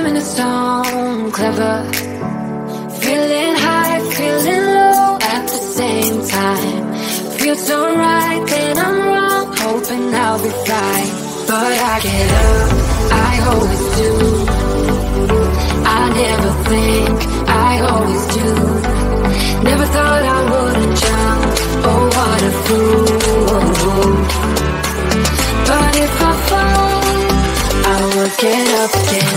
In a song, clever. Feeling high, feeling low at the same time. Feel so right, then I'm wrong Hoping I'll be fine. But I get up, I always do. I never think, I always do. Never thought I wouldn't jump Oh, what a fool. But if I fall, I will get up again.